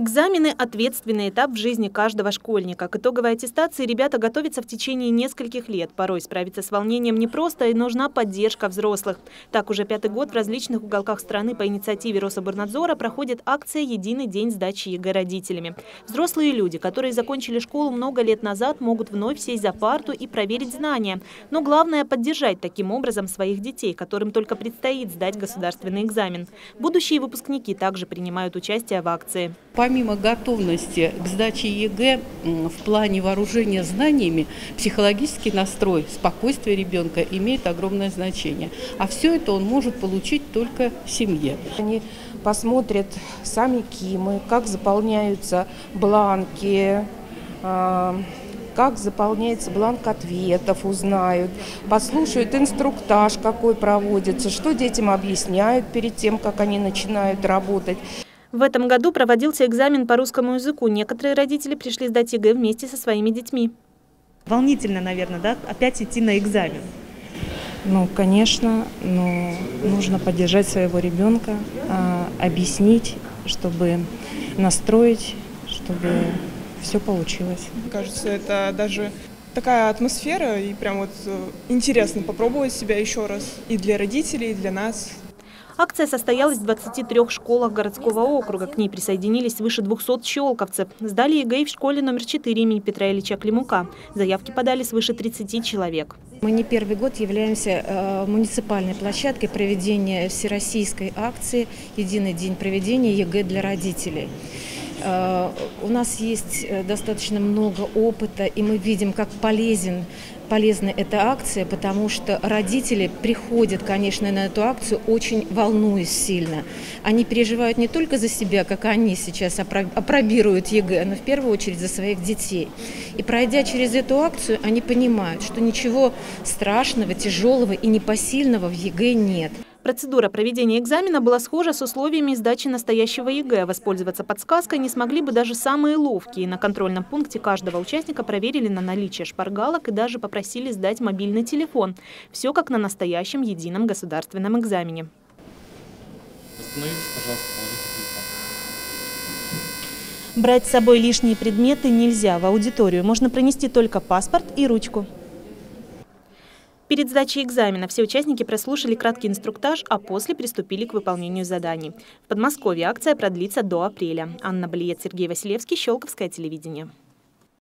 Экзамены – ответственный этап в жизни каждого школьника. К итоговой аттестации ребята готовятся в течение нескольких лет. Порой справиться с волнением непросто и нужна поддержка взрослых. Так, уже пятый год в различных уголках страны по инициативе Рособорнадзора проходит акция «Единый день сдачи ЕГЭ родителями». Взрослые люди, которые закончили школу много лет назад, могут вновь сесть за парту и проверить знания. Но главное – поддержать таким образом своих детей, которым только предстоит сдать государственный экзамен. Будущие выпускники также принимают участие в акции помимо готовности к сдаче ЕГЭ в плане вооружения знаниями, психологический настрой, спокойствие ребенка имеет огромное значение. А все это он может получить только в семье. Они посмотрят сами КИМы, как заполняются бланки, а, как заполняется бланк ответов, узнают, послушают инструктаж, какой проводится, что детям объясняют перед тем, как они начинают работать. В этом году проводился экзамен по русскому языку. Некоторые родители пришли сдать ЕГЭ вместе со своими детьми. Волнительно, наверное, да, опять идти на экзамен? Ну, конечно, но нужно поддержать своего ребенка, а, объяснить, чтобы настроить, чтобы все получилось. Кажется, это даже такая атмосфера, и прям вот э, интересно попробовать себя еще раз и для родителей, и для нас. Акция состоялась в 23 школах городского округа. К ней присоединились свыше 200 щелковцев. Сдали ЕГЭ в школе номер 4 имени Петра Ильича Климука. Заявки подали свыше 30 человек. Мы не первый год являемся э, муниципальной площадкой проведения всероссийской акции «Единый день проведения ЕГЭ для родителей». Э, у нас есть э, достаточно много опыта, и мы видим, как полезен полезна эта акция, потому что родители приходят, конечно, на эту акцию очень волнуясь сильно. Они переживают не только за себя, как они сейчас опробируют ЕГЭ, но в первую очередь за своих детей. И пройдя через эту акцию, они понимают, что ничего страшного, тяжелого и непосильного в ЕГЭ нет. Процедура проведения экзамена была схожа с условиями сдачи настоящего ЕГЭ. Воспользоваться подсказкой не смогли бы даже самые ловкие. На контрольном пункте каждого участника проверили на наличие шпаргалок и даже попросили сдать мобильный телефон. Все как на настоящем едином государственном экзамене. Остановитесь, пожалуйста, Брать с собой лишние предметы нельзя. В аудиторию можно пронести только паспорт и ручку. Перед сдачей экзамена все участники прослушали краткий инструктаж, а после приступили к выполнению заданий. В Подмосковье акция продлится до апреля. Анна Балиет, Сергей Василевский, Щелковское телевидение.